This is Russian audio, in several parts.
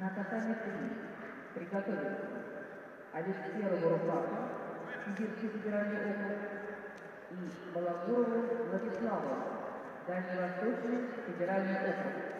На татами 3. Приготовиться. Алексею Рубаку, Сибирский федеральный округ, и Балагурову Владиславу, Дальневосточный федеральный округ.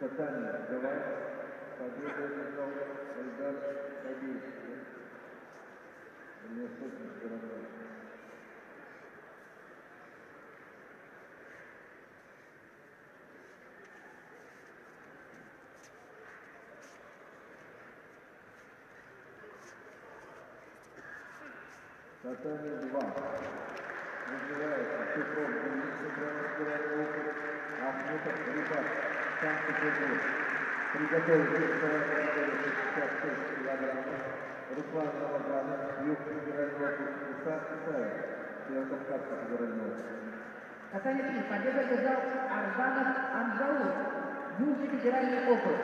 Катание, давай. Победа одержал Эльдар Кабейский. Дальневосточный федеральный округ. Катание 2. Называется Петров Денис, округ. Ахметов Рибак, Санкт-Петербург. Приготовиться к категории 66 килограммов. Руслан Новоганов, Юг федерального округ. Иса Исаев, Северокавказский федеральный округ. Катание 3. Победу одержал Арзанов Анжалов, Южный федеральный округ.